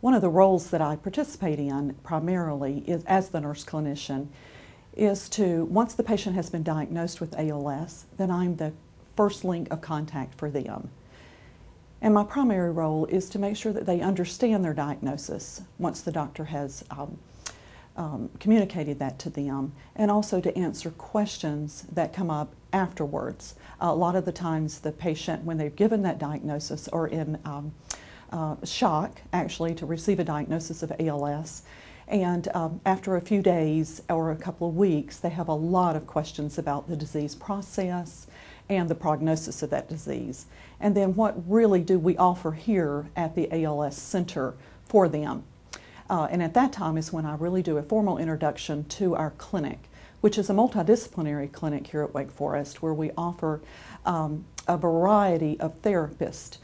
one of the roles that I participate in primarily is as the nurse clinician is to once the patient has been diagnosed with ALS, then I'm the first link of contact for them. And my primary role is to make sure that they understand their diagnosis once the doctor has um, um, communicated that to them, and also to answer questions that come up afterwards. Uh, a lot of the times, the patient, when they've given that diagnosis, are in um, uh, shock actually to receive a diagnosis of ALS. And um, after a few days or a couple of weeks, they have a lot of questions about the disease process and the prognosis of that disease. And then what really do we offer here at the ALS Center for them? Uh, and at that time is when I really do a formal introduction to our clinic, which is a multidisciplinary clinic here at Wake Forest where we offer um, a variety of therapists